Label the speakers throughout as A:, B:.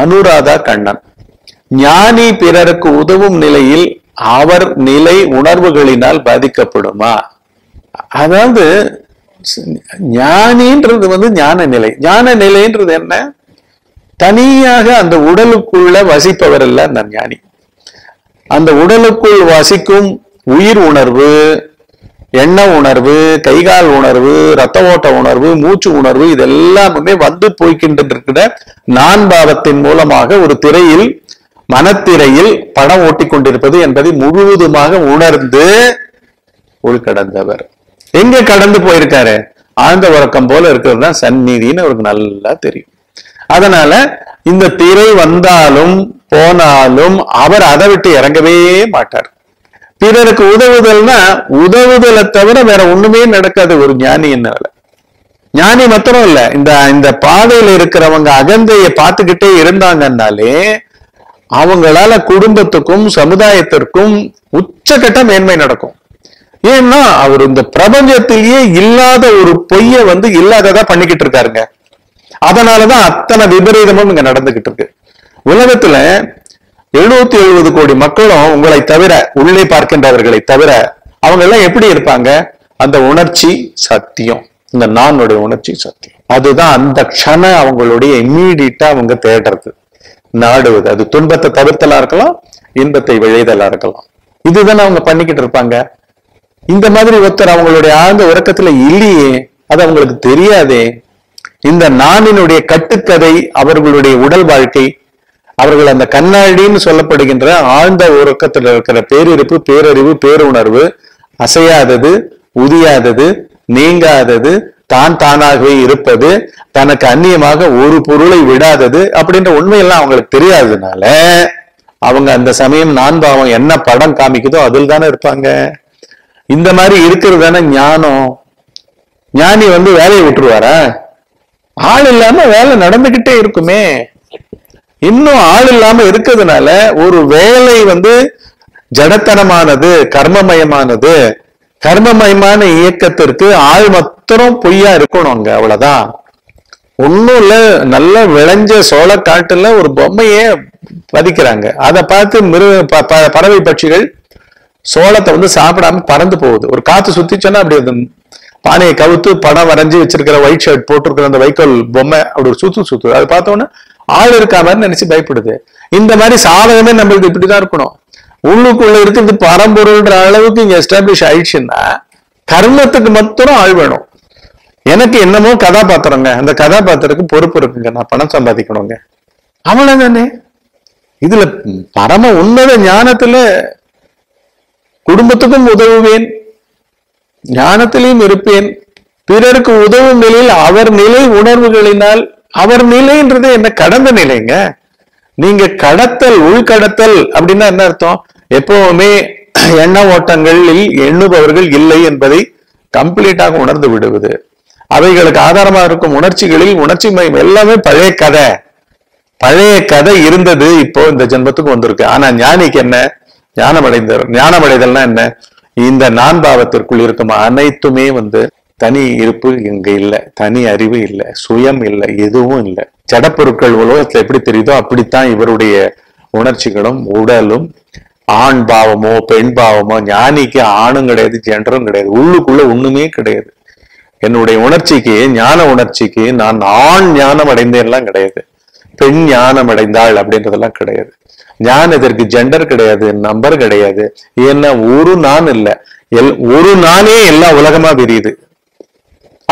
A: அனுராதா கண்ணன். ஞானி பிறருக்கு உதவும் நிலையில் அவர் நிலை உணர்வுகளினால் பாதிக்கப்படுமா? அதாவது ஞானின்றது வந்து ஞான நிலை. ஞான நிலைன்றது என்ன? தனியாக அந்த உடலுக்குள்ள வசிப்பவர் அல்ல அந்த ஞானி. அந்த உடலுக்குள் வசிக்கும் உயிர் உணர்வு எண்ண உணர்வு கைகால் உணர்வு ரத்த ஓட்ட உணர்வு மூச்சு உணர்வு இதெல்லாமே வந்து போய்கின்றிருக்கிற நான் பாவத்தின் மூலமாக ஒரு திரையில் மனத்திரையில் படம் ஓட்டிக் கொண்டிருப்பது என்பதை முழுவதுமாக உணர்ந்து உள்கடந்தவர் எங்க கடந்து போயிருக்காரு? ஆழ்ந்த உறக்கம் போல இருக்கிறது தான் சந்நிதின்னு அவருக்கு நல்லா தெரியும். அதனால இந்த திரை வந்தாலும் போனாலும் அவர் அதை விட்டு இறங்கவே மாட்டார். பிறருக்கு உதவுதல்னா உதவுதலை தவிர வேற ஒண்ணுமே நடக்காது ஒரு ஞானியினால. ஞானி மாத்திரம் இல்ல இந்த இந்த பாதையில இருக்கிறவங்க அகந்தையை பார்த்துக்கிட்டே இருந்தாங்கன்னாலே அவங்களால குடும்பத்துக்கும் சமுதாயத்திற்கும் உச்சகட்ட மேன்மை நடக்கும். ஏன்னா அவர் இந்த பிரபஞ்சத்திலேயே இல்லாத ஒரு பொய்ய வந்து இல்லாததா பண்ணிக்கிட்டு இருக்காருங்க. அதனாலதான் அத்தனை விபரீதமும் இங்க நடந்துகிட்டு இருக்கு. உலகத்துல எழுநூத்தி எழுபது கோடி மக்களும் உங்களை தவிர உள்ளே பார்க்கின்றவர்களை தவிர அவங்க எல்லாம் எப்படி இருப்பாங்க? அந்த உணர்ச்சி சத்தியம். இந்த நானுடைய உணர்ச்சி சத்தியம். அதுதான் அந்த க்ஷண அவங்களுடைய இம்மீடியட்டா அவங்க தேடுறது. நாடுவது. அது துன்பத்தை தவிர்த்தலா இருக்கலாம் இன்பத்தை விழைதலா இருக்கலாம். இதுதானே அவங்க பண்ணிக்கிட்டு இருப்பாங்க. இந்த மாதிரி ஒருத்தர் அவங்களுடைய ஆழ்ந்த உறக்கத்துல இல்லையே அது அவங்களுக்கு தெரியாதே. இந்த நானினுடைய கட்டுக்கதை அவர்களுடைய உடல் வாழ்க்கை அவர்கள் அந்த கண்ணாடின்னு சொல்லப்படுகின்ற ஆழ்ந்த உறக்கத்தில் இருக்கிற பேரிருப்பு பேரறிவு பேருணர்வு அசையாதது உதியாதது நீங்காதது தான் தானாகவே இருப்பது தனக்கு அந்நியமாக ஒரு பொருளை விடாதது அப்படின்ற உண்மையெல்லாம் அவங்களுக்கு தெரியாததுனால அவங்க அந்த சமயம் நான் பாவம் என்ன படம் காமிக்குதோ அதில் தானே இருப்பாங்க. இந்த மாதிரி இருக்கிறது தானே ஞானம். ஞானி வந்து வேலையை விட்டுருவாரா? ஆள் இல்லாம வேலை நடந்துகிட்டே இருக்குமே. இன்னும் ஆள் இல்லாம இருக்கிறதுனால ஒரு வேலை வந்து ஜடத்தனமானது கர்மமயமானது. கர்மமயமான இயக்கத்திற்கு ஆள் மாத்திரம் பொய்யா இருக்கணும் அங்க அவ்வளவுதான். ஒண்ணும் இல்ல நல்ல விளைஞ்ச சோள காட்டுல ஒரு பொம்மையே பதிக்கிறாங்க. அதை பார்த்து மிருக ப- ப- பறவை பட்சிகள் சோளத்தை வந்து சாப்பிடாம பறந்து போகுது. ஒரு காத்து சுத்திச்சோன்னா அப்படி அது பானையை கவுத்து படம் வரைஞ்சு வச்சிருக்கிற ஒயிட் ஷர்ட் போட்டிருக்கிற அந்த வைக்கோல் பொம்மை அப்படி ஒரு சுத்து சுத்து அதை பார்த்தோன்னா ஆள் இருக்கா மாதிரி நினைச்சு பயப்படுது. இந்த மாதிரி சாதகமே நம்மளுக்கு இப்படிதான் இருக்கணும். உள்ளுக்குள்ள இருக்கிறது பரம்பொருள்ன்ற அளவுக்கு இங்க எஸ்டாப்ளிஷ் ஆயிடுச்சுன்னா கர்மத்துக்கு மாத்திரம் ஆள் வேணும். எனக்கு என்னமோ கதாபாத்திரங்க. அந்த கதாபாத்திரத்துக்கு பொறுப்பு இருக்குங்க. நான் பணம் சம்பாதிக்கணுங்க. அவ்வளவுதானே? இதுல பரம உன்னத ஞானத்துல குடும்பத்துக்கும் உதவுவேன். ஞானத்திலையும் இருப்பேன். பிறருக்கு உதவும் நிலையில் அவர் நிலை உணர்வுகளினால் அவர் நிலைன்றது என்ன? கடந்த நிலைங்க. நீங்க கடத்தல் உள்கடத்தல் அப்படின்னா என்ன அர்த்தம்? எப்பவுமே எண்ண ஓட்டங்களில் எண்ணுபவர்கள் இல்லை என்பதை கம்ப்ளீட்டாக உணர்ந்து விடுவது. அவைகளுக்கு ஆதாரமா இருக்கும் உணர்ச்சிகளில் உணர்ச்சி மயம் எல்லாமே பழைய கதை. பழைய கதை இருந்தது இப்போ இந்த ஜென்மத்துக்கு வந்திருக்கு. ஆனா ஞானிக்கு என்ன? ஞானமடைந்தார் ஞானமடைதல்னா என்ன? இந்த நான் பாவத்திற்குள் இருக்கும் அனைத்துமே வந்து தனி இருப்பு இங்க இல்லை தனி அறிவு இல்லை சுயம் இல்லை எதுவும் இல்லை. ஜடப்பொருட்கள் உலகத்துல எப்படி தெரியுதோ அப்படித்தான் இவருடைய உணர்ச்சிகளும் உடலும் ஆண் பாவமோ பெண் பாவமோ ஞானிக்கு ஆணும் கிடையாது ஜெண்டரும் கிடையாது உள்ளுக்குள்ள ஒண்ணுமே கிடையாது. என்னுடைய உணர்ச்சிக்கு ஞான உணர்ச்சிக்கு நான் ஆண் ஞானம் அடைந்தேன்லாம் கிடையாது. பெண் ஞானம் அடைந்தாள் அப்படின்றதெல்லாம் கிடையாது. ஞான் இதற்கு ஜெண்டர் கிடையாது நம்பர் கிடையாது. ஏன்னா ஒரு நான் இல்லை. எல் ஒரு நானே எல்லா உலகமா விரியுது.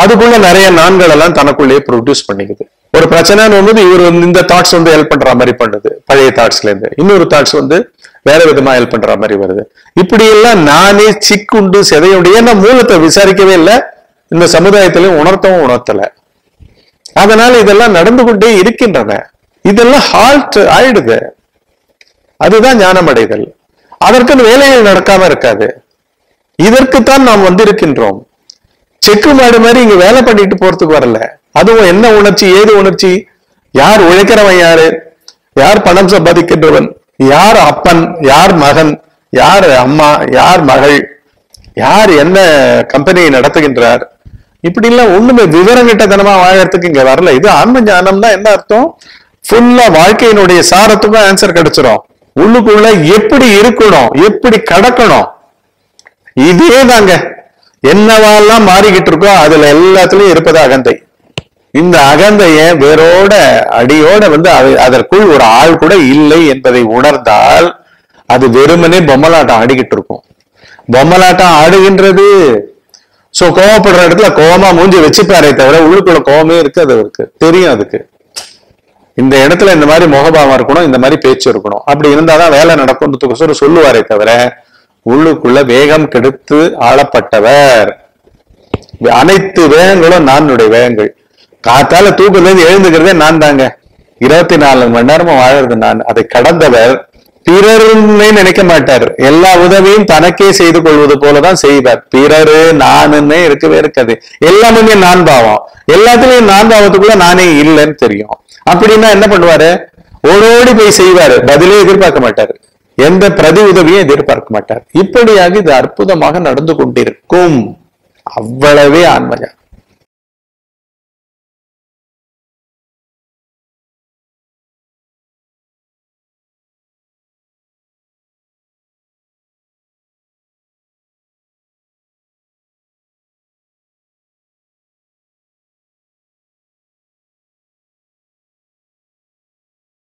A: அதுக்குள்ள நிறைய நான்கள் எல்லாம் தனக்குள்ளேயே ப்ரொடியூஸ் பண்ணிக்குது. ஒரு பிரச்சனைன்னு வந்து இவர் வந்து இந்த தாட்ஸ் வந்து ஹெல்ப் பண்ற மாதிரி பண்ணுது. பழைய தாட்ஸ்ல இருந்து. இன்னொரு தாட்ஸ் வந்து வேற விதமா ஹெல்ப் பண்ற மாதிரி வருது. இப்படி எல்லாம் நானே சிக்குண்டு சிதையுடைய ஏன்னா மூலத்தை விசாரிக்கவே இல்லை. இந்த சமுதாயத்திலையும் உணர்த்தவும் உணர்த்தல. அதனால இதெல்லாம் நடந்து கொண்டே இருக்கின்றன. இதெல்லாம் ஹால்ட் ஆயிடுது. அதுதான் ஞானமடைதல். அதற்குன்னு வேலைகள் நடக்காம இருக்காது. இதற்குத்தான் நாம் வந்திருக்கின்றோம். செக்கு மாடு மாதிரி இங்க வேலை பண்ணிட்டு போறதுக்கு வரல. அதுவும் என்ன உணர்ச்சி ஏது உணர்ச்சி? யார் உழைக்கிறவன் யாரு? யார் பணம் சம்பாதிக்கின்றவன்? யார் அப்பன்? யார் மகன்? யார் அம்மா? யார் மகள்? யார் என்ன கம்பெனியை நடத்துகின்றார்? இப்படி எல்லாம் ஒண்ணுமே விவரம் கிட்டத்தனமா வாழறதுக்கு இங்க வரல. இது ஆன்ம ஞானம்னா என்ன அர்த்தம்? ஃபுல்லா வாழ்க்கையினுடைய சாரத்துக்கும் ஆன்சர் கிடைச்சிரும். உள்ளுக்குள்ள எப்படி இருக்கணும்? எப்படி கடக்கணும்? இதே தாங்க என்னவாலாம் மாறிக்கிட்டு இருக்கோ அதுல எல்லாத்துலயும் இருப்பது அகந்தை. இந்த அகந்தைய வேரோட அடியோட வந்து அது- அதற்குள் ஒரு ஆள் கூட இல்லை என்பதை உணர்ந்தால் அது வெறுமனே பொம்மலாட்டம் ஆடிக்கிட்டு இருக்கும். பொம்மலாட்டம் ஆடுகின்றது. சோ கோவப்படுற இடத்துல கோவமா மூஞ்சி வச்சுப்பாரே தவிர உள்ளுக்குள்ள கோவமே இருக்கு அது இருக்கு தெரியும் அதுக்கு. இந்த இடத்துல இந்த மாதிரி முகபாவம் இருக்கணும் இந்த மாதிரி பேச்சு இருக்கணும். அப்படி இருந்தாதான் வேலை நடக்கும்ன்றதுக்கோசரம் சொல்லுவாரே தவிர உள்ளுக்குள்ள வேகம் கெடுத்து ஆளப்பட்டவர். அனைத்து வேகங்களும் நானுடைய வேகங்கள். காத்தால தூக்கத்துல இருந்து எழுந்துக்கிறதே நான் தாங்க இருபத்தி நாலு மணி நேரமும் வாழறது நான். அதை கடந்தவர் பிறருன்னே நினைக்க மாட்டார். எல்லா உதவியும் தனக்கே செய்து கொள்வது போலதான் செய்வார். பிறரு நானுன்னே இருக்கவே இருக்காது. எல்லாமே நான் பாவம். எல்லாத்துலயும் நான் பாவத்துக்குள்ள நானே இல்லைன்னு தெரியும். அப்படின்னா என்ன பண்ணுவாரு? ஓடோடி போய் செய்வாரு. பதிலே எதிர்பார்க்க மாட்டாரு. எந்த பிரதி உதவியும் எதிர்பார்க்க மாட்டார். இப்படியாக இது அற்புதமாக நடந்து கொண்டிருக்கும். அவ்வளவே ஆன்மஜா